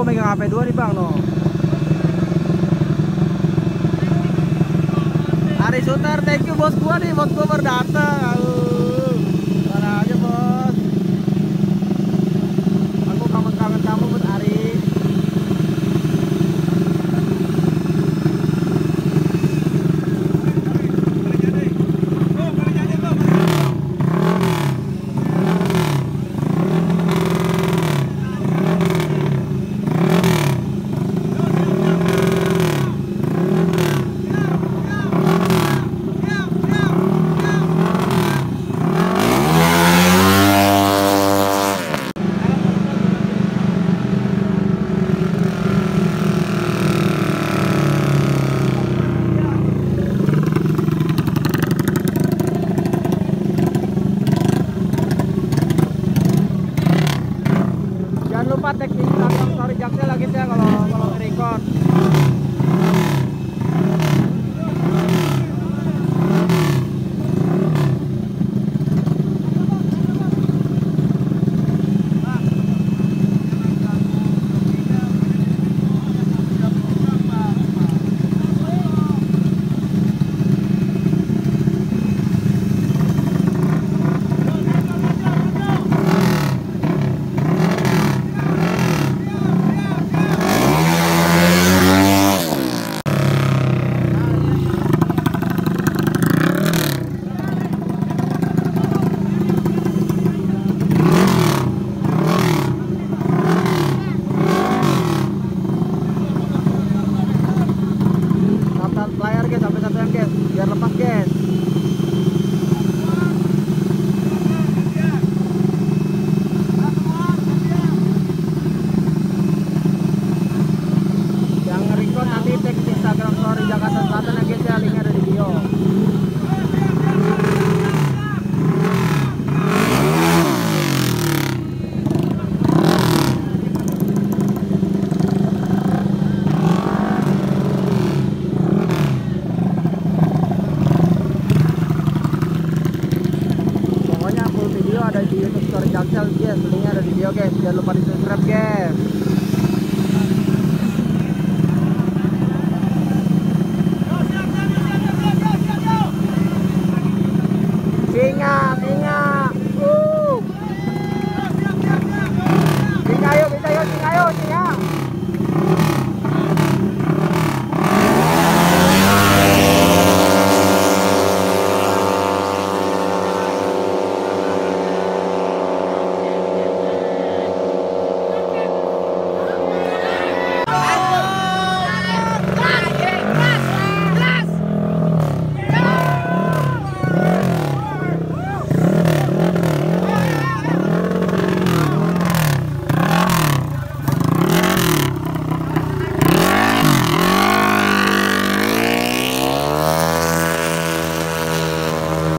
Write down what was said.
gue megang HP dua nih bang no. Ari Suter, thank you bos gua nih, bos gua berdatang. biar lepas dia